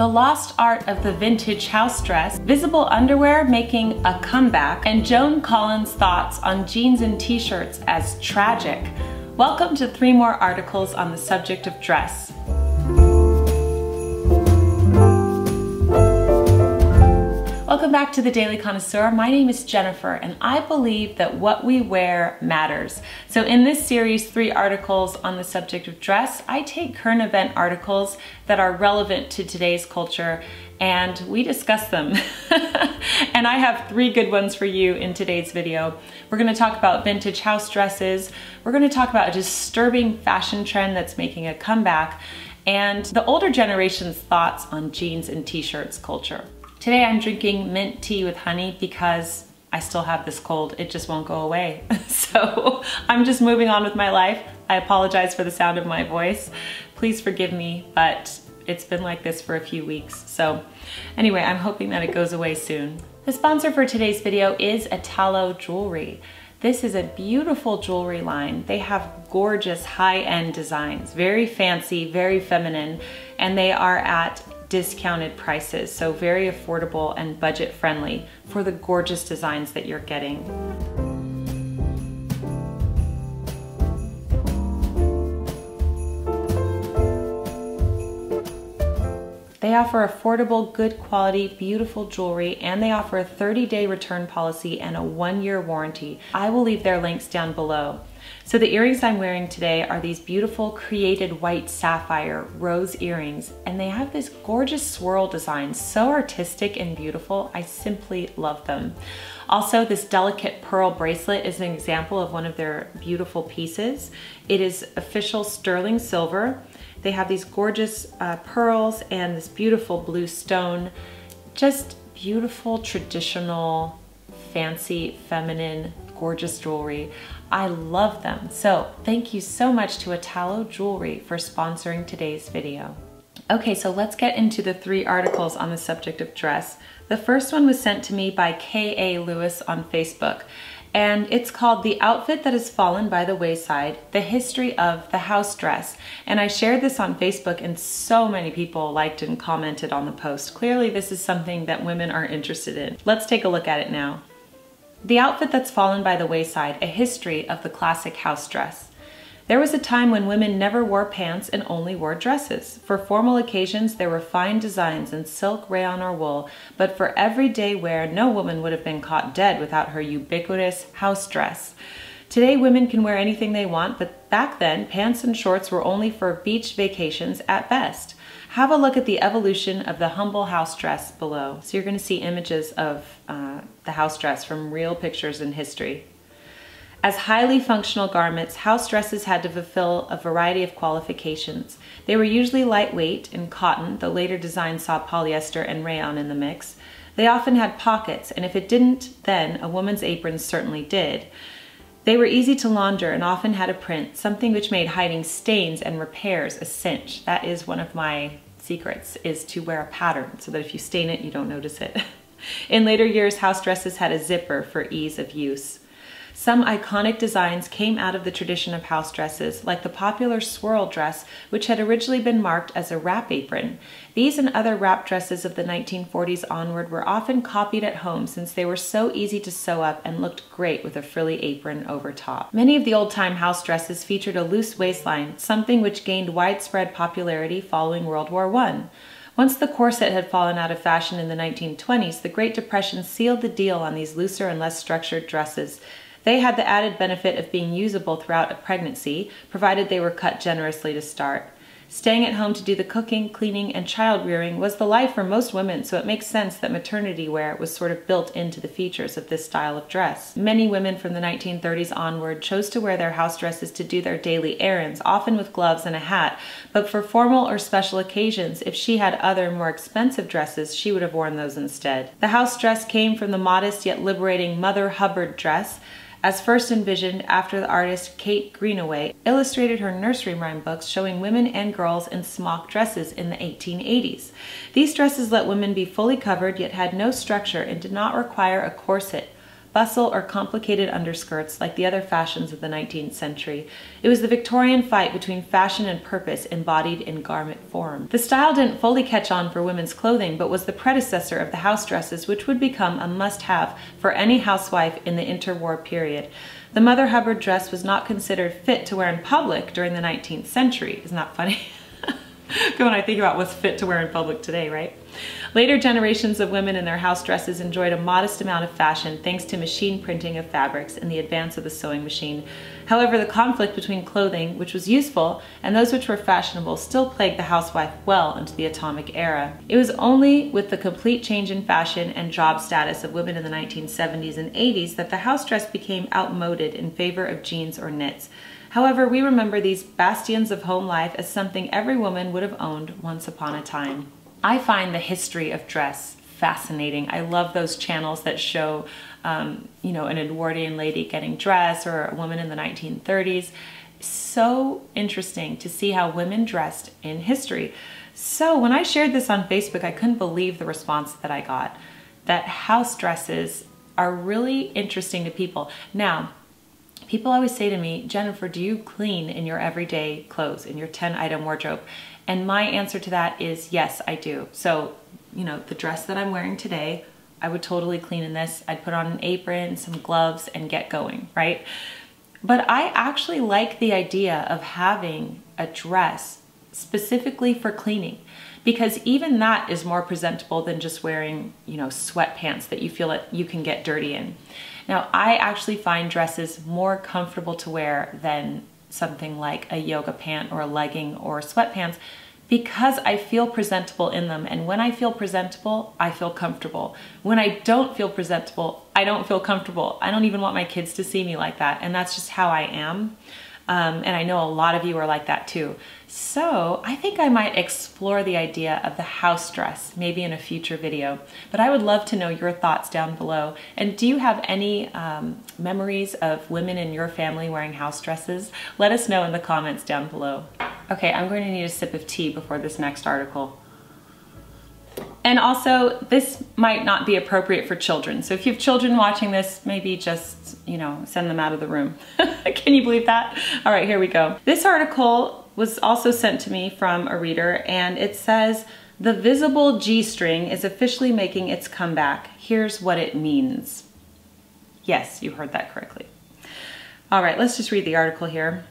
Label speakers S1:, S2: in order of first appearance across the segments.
S1: The lost art of the vintage house dress, visible underwear making a comeback, and Joan Collins' thoughts on jeans and t-shirts as tragic. Welcome to three more articles on the subject of dress. Welcome back to the Daily Connoisseur. My name is Jennifer and I believe that what we wear matters. So in this series, three articles on the subject of dress, I take current event articles that are relevant to today's culture and we discuss them. and I have three good ones for you in today's video. We're gonna talk about vintage house dresses. We're gonna talk about a disturbing fashion trend that's making a comeback and the older generation's thoughts on jeans and t-shirts culture. Today I'm drinking mint tea with honey because I still have this cold. It just won't go away. so I'm just moving on with my life. I apologize for the sound of my voice. Please forgive me, but it's been like this for a few weeks. So anyway, I'm hoping that it goes away soon. The sponsor for today's video is Italo Jewelry. This is a beautiful jewelry line. They have gorgeous high-end designs, very fancy, very feminine, and they are at discounted prices, so very affordable and budget friendly for the gorgeous designs that you're getting. They offer affordable, good quality, beautiful jewelry, and they offer a 30 day return policy and a one year warranty. I will leave their links down below. So the earrings I'm wearing today are these beautiful created white sapphire rose earrings and they have this gorgeous swirl design, so artistic and beautiful. I simply love them. Also, this delicate pearl bracelet is an example of one of their beautiful pieces. It is official sterling silver. They have these gorgeous uh, pearls and this beautiful blue stone. Just beautiful, traditional, fancy, feminine, gorgeous jewelry. I love them. So thank you so much to Italo Jewelry for sponsoring today's video. Okay, so let's get into the three articles on the subject of dress. The first one was sent to me by K.A. Lewis on Facebook, and it's called The Outfit That Has Fallen by the Wayside, The History of the House Dress. And I shared this on Facebook and so many people liked and commented on the post. Clearly this is something that women are interested in. Let's take a look at it now. The outfit that's fallen by the wayside, a history of the classic house dress. There was a time when women never wore pants and only wore dresses. For formal occasions, there were fine designs in silk, rayon, or wool, but for everyday wear, no woman would have been caught dead without her ubiquitous house dress. Today, women can wear anything they want, but back then, pants and shorts were only for beach vacations at best have a look at the evolution of the humble house dress below. So you're gonna see images of uh, the house dress from real pictures in history. As highly functional garments, house dresses had to fulfill a variety of qualifications. They were usually lightweight in cotton, though later designs saw polyester and rayon in the mix. They often had pockets, and if it didn't then, a woman's apron certainly did. They were easy to launder and often had a print, something which made hiding stains and repairs a cinch. That is one of my secrets, is to wear a pattern so that if you stain it, you don't notice it. In later years, house dresses had a zipper for ease of use. Some iconic designs came out of the tradition of house dresses, like the popular swirl dress, which had originally been marked as a wrap apron. These and other wrap dresses of the 1940s onward were often copied at home since they were so easy to sew up and looked great with a frilly apron over top. Many of the old-time house dresses featured a loose waistline, something which gained widespread popularity following World War I. Once the corset had fallen out of fashion in the 1920s, the Great Depression sealed the deal on these looser and less structured dresses. They had the added benefit of being usable throughout a pregnancy, provided they were cut generously to start. Staying at home to do the cooking, cleaning, and child rearing was the life for most women, so it makes sense that maternity wear was sort of built into the features of this style of dress. Many women from the 1930s onward chose to wear their house dresses to do their daily errands, often with gloves and a hat, but for formal or special occasions, if she had other more expensive dresses, she would have worn those instead. The house dress came from the modest yet liberating Mother Hubbard dress, as first envisioned after the artist Kate Greenaway illustrated her nursery rhyme books showing women and girls in smock dresses in the 1880s. These dresses let women be fully covered yet had no structure and did not require a corset. Bustle, or complicated underskirts like the other fashions of the 19th century. It was the Victorian fight between fashion and purpose embodied in garment form. The style didn't fully catch on for women's clothing, but was the predecessor of the house dresses, which would become a must have for any housewife in the interwar period. The Mother Hubbard dress was not considered fit to wear in public during the 19th century. Isn't that funny? when I think about what's fit to wear in public today, right? Later generations of women in their house dresses enjoyed a modest amount of fashion thanks to machine printing of fabrics and the advance of the sewing machine. However, the conflict between clothing, which was useful, and those which were fashionable still plagued the housewife well into the atomic era. It was only with the complete change in fashion and job status of women in the 1970s and 80s that the house dress became outmoded in favor of jeans or knits. However, we remember these bastions of home life as something every woman would have owned once upon a time. I find the history of dress fascinating. I love those channels that show, um, you know, an Edwardian lady getting dressed or a woman in the 1930s. So interesting to see how women dressed in history. So when I shared this on Facebook, I couldn't believe the response that I got. That house dresses are really interesting to people. Now, people always say to me, Jennifer, do you clean in your everyday clothes, in your 10 item wardrobe? And my answer to that is yes, I do. So, you know, the dress that I'm wearing today, I would totally clean in this. I'd put on an apron, some gloves, and get going, right? But I actually like the idea of having a dress specifically for cleaning because even that is more presentable than just wearing, you know, sweatpants that you feel that you can get dirty in. Now, I actually find dresses more comfortable to wear than something like a yoga pant or a legging or sweatpants because I feel presentable in them. And when I feel presentable, I feel comfortable. When I don't feel presentable, I don't feel comfortable. I don't even want my kids to see me like that. And that's just how I am. Um, and I know a lot of you are like that too. So I think I might explore the idea of the house dress, maybe in a future video. But I would love to know your thoughts down below. And do you have any um, memories of women in your family wearing house dresses? Let us know in the comments down below. Okay, I'm going to need a sip of tea before this next article. And also, this might not be appropriate for children. So if you have children watching this, maybe just, you know, send them out of the room. Can you believe that? All right, here we go. This article was also sent to me from a reader and it says, the visible G-string is officially making its comeback. Here's what it means. Yes, you heard that correctly. All right, let's just read the article here.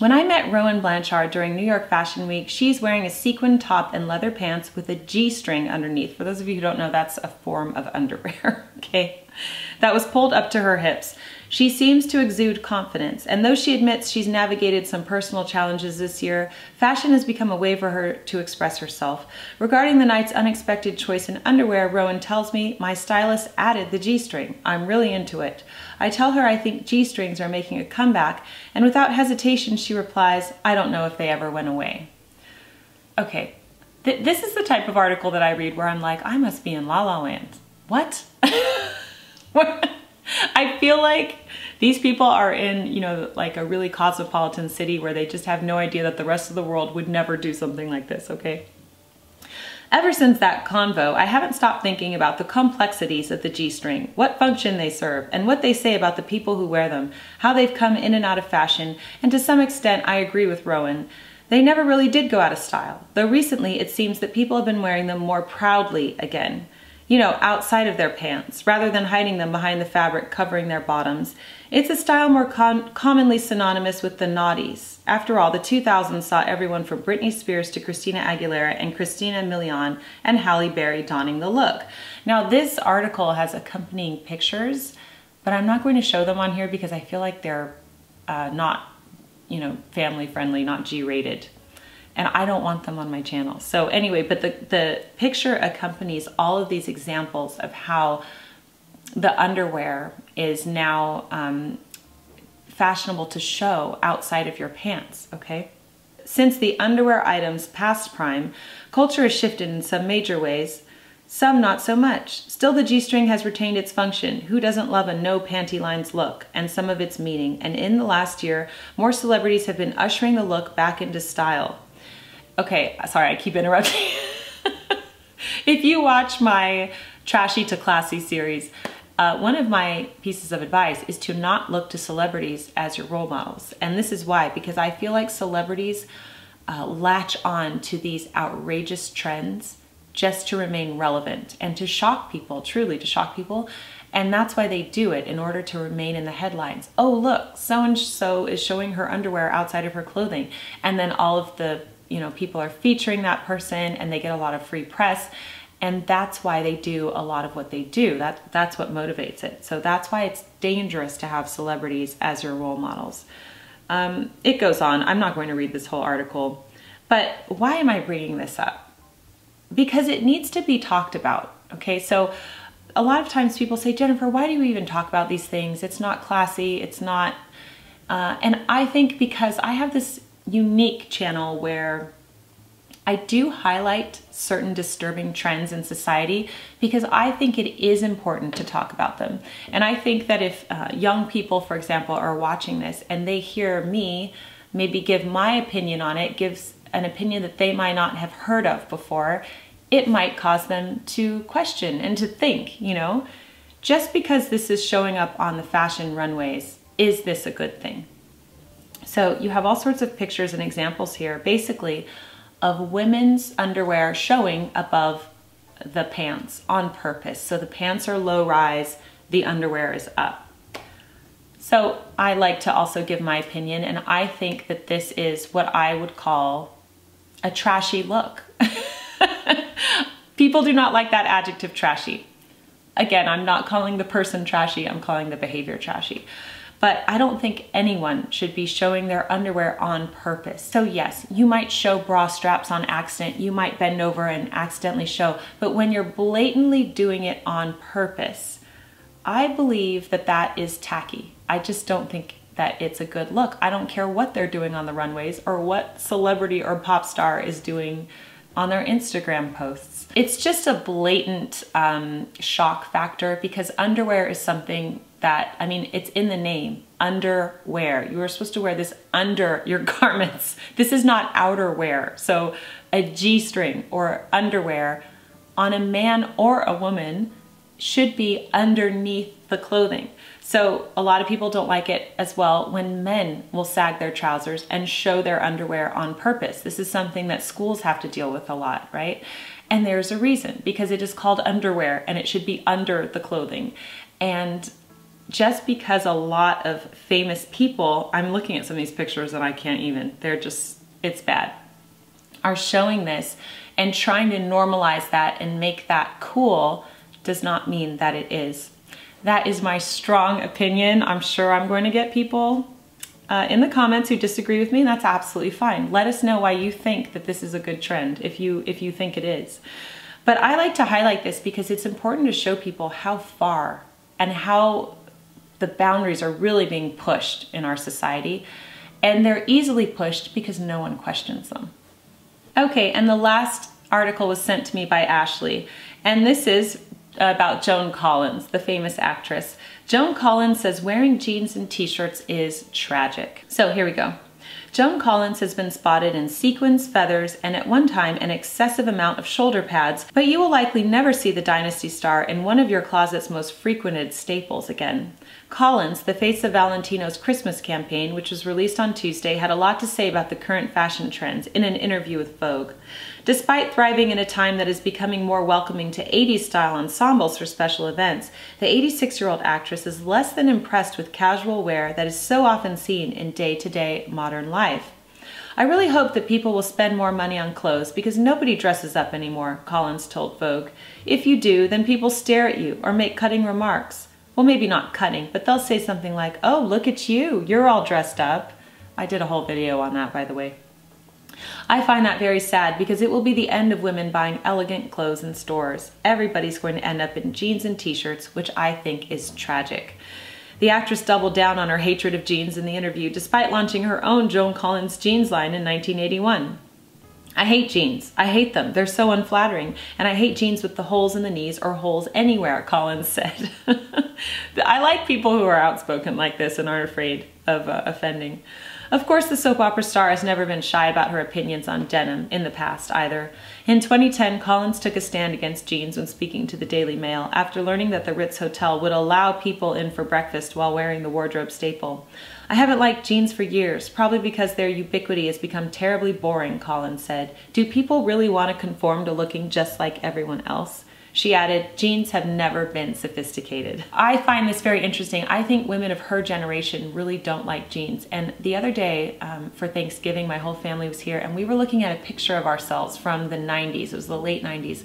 S1: When I met Rowan Blanchard during New York Fashion Week, she's wearing a sequin top and leather pants with a G-string underneath. For those of you who don't know, that's a form of underwear, okay? That was pulled up to her hips. She seems to exude confidence, and though she admits she's navigated some personal challenges this year, fashion has become a way for her to express herself. Regarding the night's unexpected choice in underwear, Rowan tells me, my stylist added the G-string. I'm really into it. I tell her I think G-strings are making a comeback, and without hesitation she replies, I don't know if they ever went away. Okay, Th this is the type of article that I read where I'm like, I must be in La La Land. What? I feel like these people are in, you know, like a really cosmopolitan city where they just have no idea that the rest of the world would never do something like this, okay? Ever since that convo, I haven't stopped thinking about the complexities of the G-string, what function they serve, and what they say about the people who wear them, how they've come in and out of fashion, and to some extent I agree with Rowan. They never really did go out of style, though recently it seems that people have been wearing them more proudly again you know, outside of their pants, rather than hiding them behind the fabric covering their bottoms. It's a style more commonly synonymous with the naughties. After all, the 2000s saw everyone from Britney Spears to Christina Aguilera and Christina Milian and Halle Berry donning the look. Now, this article has accompanying pictures, but I'm not going to show them on here because I feel like they're uh, not, you know, family friendly, not G-rated and I don't want them on my channel. So anyway, but the, the picture accompanies all of these examples of how the underwear is now um, fashionable to show outside of your pants, okay? Since the underwear items past prime, culture has shifted in some major ways, some not so much. Still, the G-string has retained its function. Who doesn't love a no panty lines look and some of its meaning? And in the last year, more celebrities have been ushering the look back into style. Okay, sorry, I keep interrupting. if you watch my Trashy to Classy series, uh, one of my pieces of advice is to not look to celebrities as your role models. And this is why, because I feel like celebrities uh, latch on to these outrageous trends just to remain relevant and to shock people, truly to shock people. And that's why they do it in order to remain in the headlines. Oh, look, so and so is showing her underwear outside of her clothing. And then all of the, you know, people are featuring that person and they get a lot of free press. And that's why they do a lot of what they do. That, that's what motivates it. So that's why it's dangerous to have celebrities as your role models. Um, it goes on. I'm not going to read this whole article. But why am I bringing this up? Because it needs to be talked about. Okay, so a lot of times people say, Jennifer, why do you even talk about these things? It's not classy, it's not. Uh, and I think because I have this unique channel where I do highlight certain disturbing trends in society because I think it is important to talk about them. And I think that if uh, young people, for example, are watching this and they hear me maybe give my opinion on it, gives an opinion that they might not have heard of before, it might cause them to question and to think, you know, just because this is showing up on the fashion runways, is this a good thing? So you have all sorts of pictures and examples here, basically of women's underwear showing above the pants on purpose. So the pants are low rise, the underwear is up. So I like to also give my opinion and I think that this is what I would call a trashy look. People do not like that adjective trashy. Again, I'm not calling the person trashy, I'm calling the behavior trashy. But I don't think anyone should be showing their underwear on purpose. So yes, you might show bra straps on accident, you might bend over and accidentally show, but when you're blatantly doing it on purpose, I believe that that is tacky. I just don't think that it's a good look. I don't care what they're doing on the runways or what celebrity or pop star is doing on their Instagram posts. It's just a blatant um, shock factor because underwear is something that, I mean, it's in the name, underwear. You are supposed to wear this under your garments. This is not outerwear. So a G-string or underwear on a man or a woman should be underneath the clothing. So a lot of people don't like it as well when men will sag their trousers and show their underwear on purpose. This is something that schools have to deal with a lot, right? And there's a reason because it is called underwear and it should be under the clothing. And just because a lot of famous people, I'm looking at some of these pictures and I can't even, they're just, it's bad, are showing this and trying to normalize that and make that cool does not mean that it is. That is my strong opinion. I'm sure I'm going to get people uh, in the comments who disagree with me. That's absolutely fine. Let us know why you think that this is a good trend, if you, if you think it is. But I like to highlight this because it's important to show people how far and how the boundaries are really being pushed in our society. And they're easily pushed because no one questions them. Okay, and the last article was sent to me by Ashley. And this is about Joan Collins, the famous actress. Joan Collins says wearing jeans and t-shirts is tragic. So here we go. Joan Collins has been spotted in sequins, feathers, and at one time an excessive amount of shoulder pads, but you will likely never see the Dynasty star in one of your closet's most frequented staples again. Collins, the face of Valentino's Christmas campaign, which was released on Tuesday, had a lot to say about the current fashion trends in an interview with Vogue. Despite thriving in a time that is becoming more welcoming to 80s style ensembles for special events, the 86 year old actress is less than impressed with casual wear that is so often seen in day to day modern life. I really hope that people will spend more money on clothes because nobody dresses up anymore, Collins told Vogue. If you do, then people stare at you or make cutting remarks well, maybe not cutting, but they'll say something like, oh, look at you, you're all dressed up. I did a whole video on that, by the way. I find that very sad because it will be the end of women buying elegant clothes in stores. Everybody's going to end up in jeans and t-shirts, which I think is tragic. The actress doubled down on her hatred of jeans in the interview, despite launching her own Joan Collins jeans line in 1981. I hate jeans. I hate them. They're so unflattering. And I hate jeans with the holes in the knees or holes anywhere, Collins said. I like people who are outspoken like this and aren't afraid of uh, offending. Of course, the soap opera star has never been shy about her opinions on denim in the past either. In 2010, Collins took a stand against jeans when speaking to the Daily Mail after learning that the Ritz Hotel would allow people in for breakfast while wearing the wardrobe staple. I haven't liked jeans for years, probably because their ubiquity has become terribly boring, Collins said. Do people really want to conform to looking just like everyone else? She added, jeans have never been sophisticated. I find this very interesting. I think women of her generation really don't like jeans. And the other day um, for Thanksgiving, my whole family was here and we were looking at a picture of ourselves from the 90s. It was the late 90s.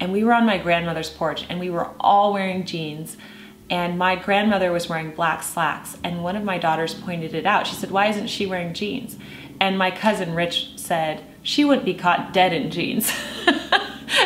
S1: And we were on my grandmother's porch and we were all wearing jeans and my grandmother was wearing black slacks and one of my daughters pointed it out. She said, why isn't she wearing jeans? And my cousin Rich said, she wouldn't be caught dead in jeans.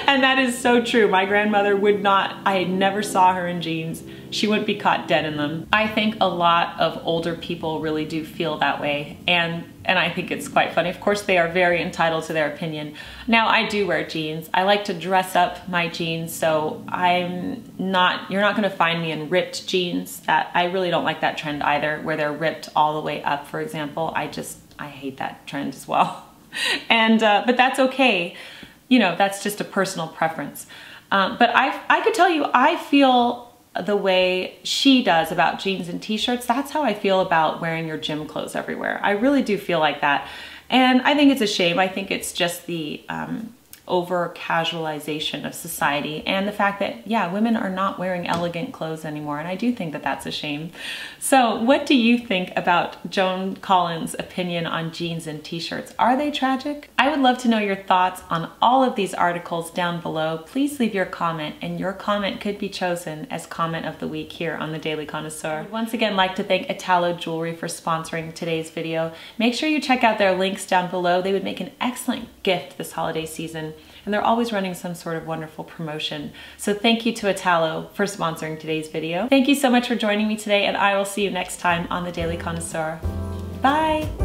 S1: and that is so true. My grandmother would not, I never saw her in jeans. She wouldn't be caught dead in them. I think a lot of older people really do feel that way. And, and I think it's quite funny. Of course, they are very entitled to their opinion. Now, I do wear jeans. I like to dress up my jeans, so I'm not, you're not gonna find me in ripped jeans. That I really don't like that trend either, where they're ripped all the way up, for example. I just, I hate that trend as well. and, uh, but that's okay you know, that's just a personal preference. Um, but I, I could tell you, I feel the way she does about jeans and t-shirts. That's how I feel about wearing your gym clothes everywhere. I really do feel like that. And I think it's a shame. I think it's just the, um, over casualization of society and the fact that, yeah, women are not wearing elegant clothes anymore. And I do think that that's a shame. So what do you think about Joan Collins' opinion on jeans and t-shirts? Are they tragic? I would love to know your thoughts on all of these articles down below. Please leave your comment and your comment could be chosen as comment of the week here on the Daily Connoisseur. Once again like to thank Italo Jewelry for sponsoring today's video. Make sure you check out their links down below. They would make an excellent gift this holiday season and they're always running some sort of wonderful promotion. So thank you to Italo for sponsoring today's video. Thank you so much for joining me today and I will see you next time on The Daily Connoisseur. Bye!